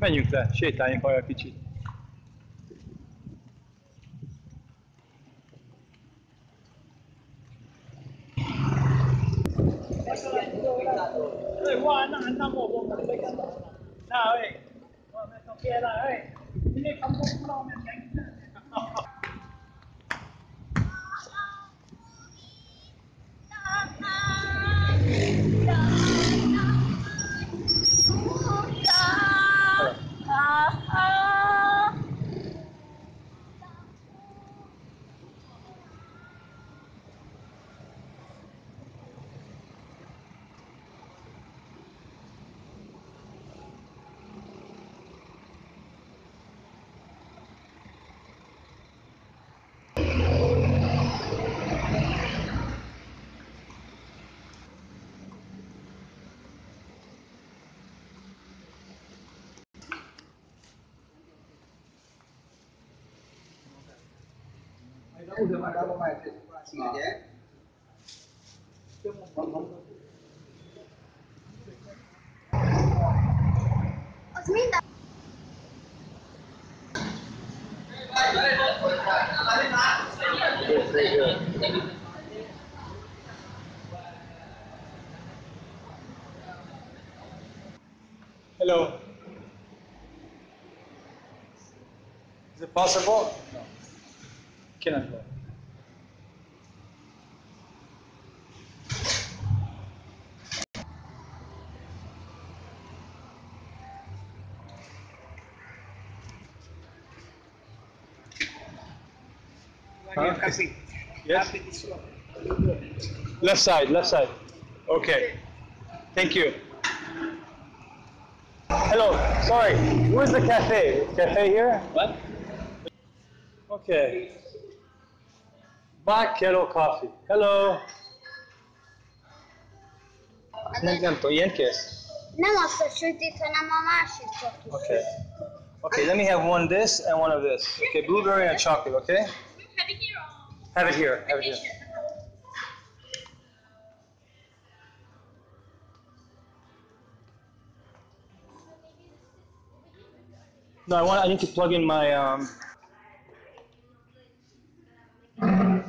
Menjünk le, sétáljunk arra kicsit. Now, hey, well, that's okay, now, hey. You need to come home from and thank. Hello. Is it possible? No. Cannot go. Huh? Yes. Left side, left side. Okay. Thank you. Hello, sorry. Where's the cafe? Cafe here? What? Okay. Black Kettle Coffee. Hello. Nem, nem tudom, ilyen kész? Nem azt a sütit, hanem a másik csak Okay. Okay, let me have one this and one of this. Okay, blueberry and chocolate, okay? Have it here Have it here, have it here. No, I want, I need to plug in my, um,